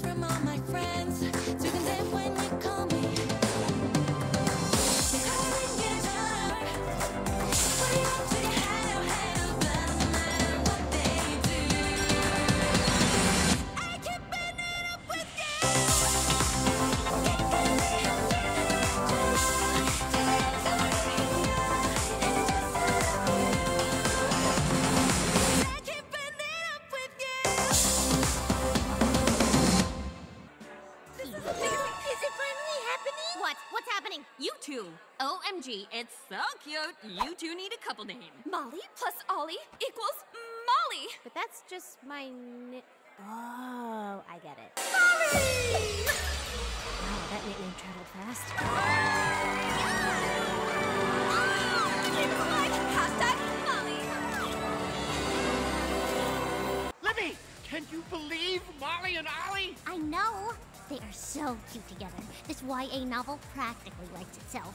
from all my friends. What? What's happening? You two. OMG, it's so cute. You two need a couple name. Molly plus Ollie equals Mollie. But that's just my. Ni- oh, I get it. Mollie! Wow, that nickname traveled fast. Keep it! Hashtag Mollie! Libby, can you believe Molly and I know. They are so cute together. This YA novel practically writes itself.